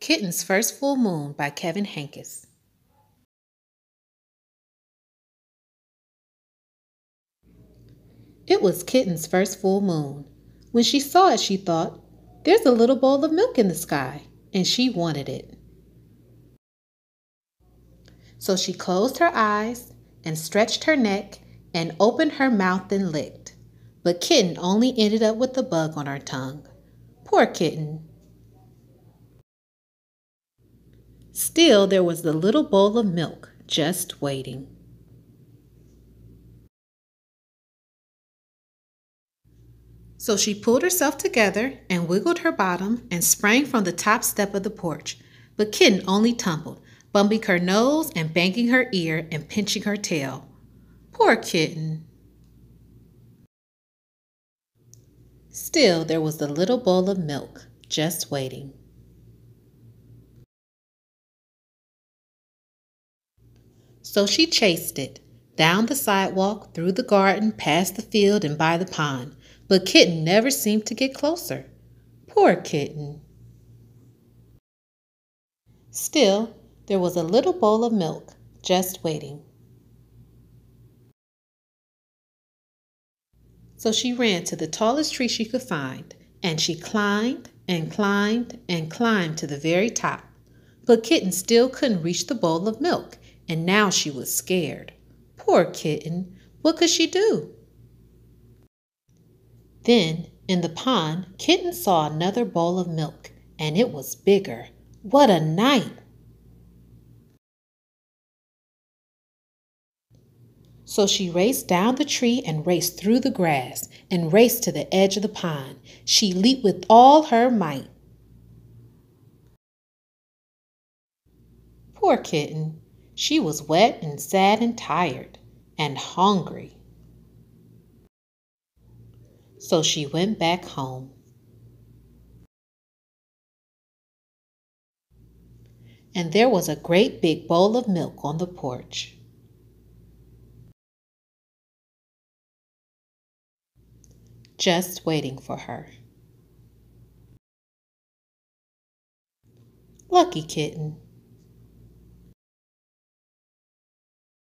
Kitten's First Full Moon by Kevin Henkes. It was Kitten's first full moon. When she saw it, she thought, There's a little bowl of milk in the sky, and she wanted it. So she closed her eyes and stretched her neck and opened her mouth and licked. But Kitten only ended up with a bug on her tongue. Poor Kitten. Still, there was the little bowl of milk just waiting. So she pulled herself together and wiggled her bottom and sprang from the top step of the porch. But Kitten only tumbled, bumping her nose and banging her ear and pinching her tail. Poor Kitten. Still, there was the little bowl of milk just waiting. So she chased it down the sidewalk, through the garden, past the field, and by the pond. But Kitten never seemed to get closer. Poor Kitten. Still, there was a little bowl of milk just waiting. So she ran to the tallest tree she could find, and she climbed and climbed and climbed to the very top. But Kitten still couldn't reach the bowl of milk, and now she was scared. Poor Kitten, what could she do? Then, in the pond, Kitten saw another bowl of milk, and it was bigger. What a night! So she raced down the tree and raced through the grass and raced to the edge of the pond. She leaped with all her might. Poor kitten, she was wet and sad and tired and hungry so she went back home. And there was a great big bowl of milk on the porch. Just waiting for her. Lucky kitten.